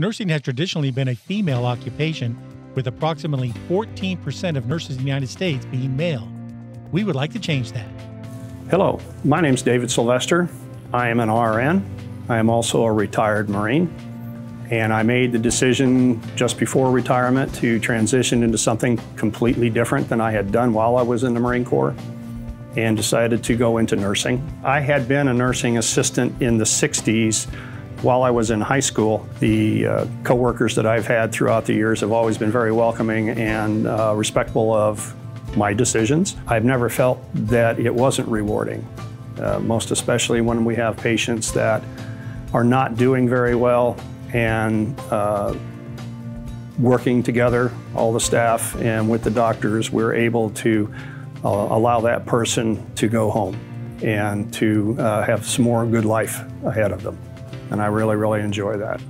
Nursing has traditionally been a female occupation, with approximately 14% of nurses in the United States being male. We would like to change that. Hello, my name is David Sylvester. I am an RN. I am also a retired Marine. And I made the decision just before retirement to transition into something completely different than I had done while I was in the Marine Corps and decided to go into nursing. I had been a nursing assistant in the 60s while I was in high school. The uh, coworkers that I've had throughout the years have always been very welcoming and uh, respectful of my decisions. I've never felt that it wasn't rewarding, uh, most especially when we have patients that are not doing very well and uh, working together, all the staff and with the doctors, we're able to uh, allow that person to go home and to uh, have some more good life ahead of them. And I really, really enjoy that.